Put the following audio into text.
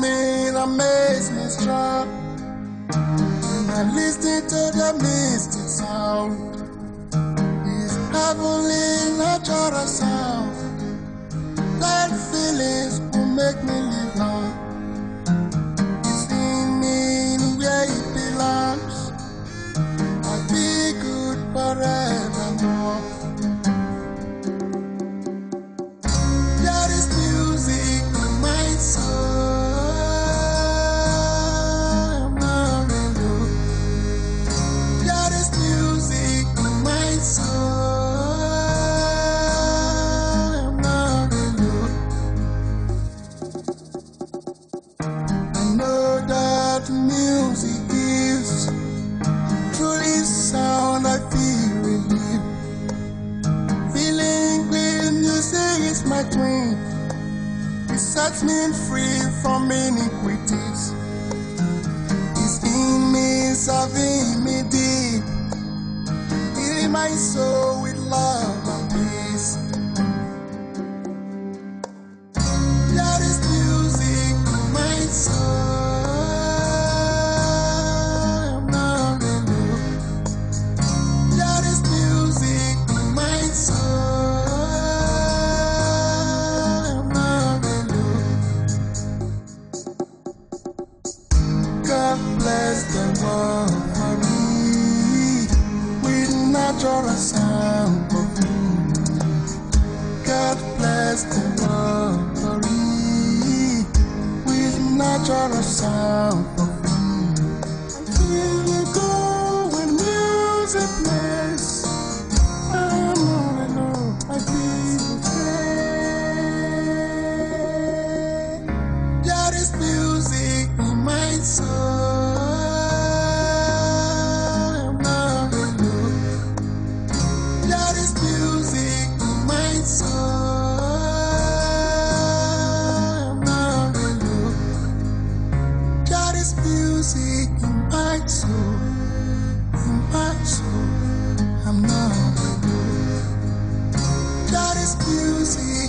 makes me strong. I listen to the mystic sound, it's heavenly natural sound. Is my twin. It sets me free from iniquities. It's in me, serving me deep. Healing my soul with love and peace. With natural sound of. God bless the world me with natural sound I'm not alone. There is music